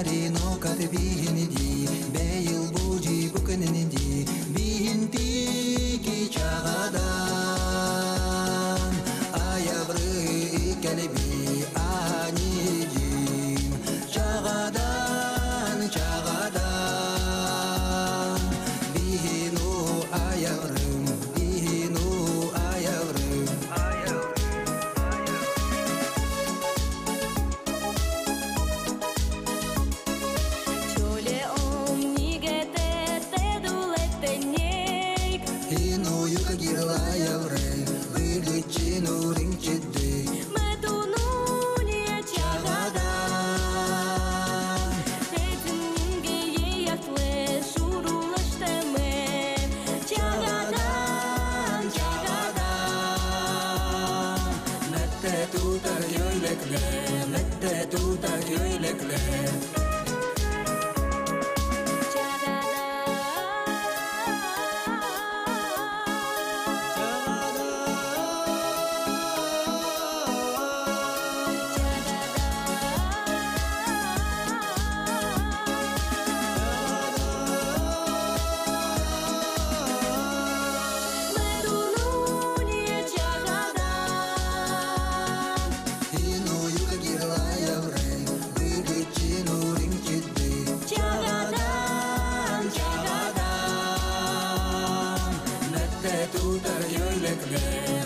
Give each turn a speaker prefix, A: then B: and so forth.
A: Марино кате бигинди, бейил буджи буканинди, бигин пики чага recommend